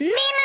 Nina!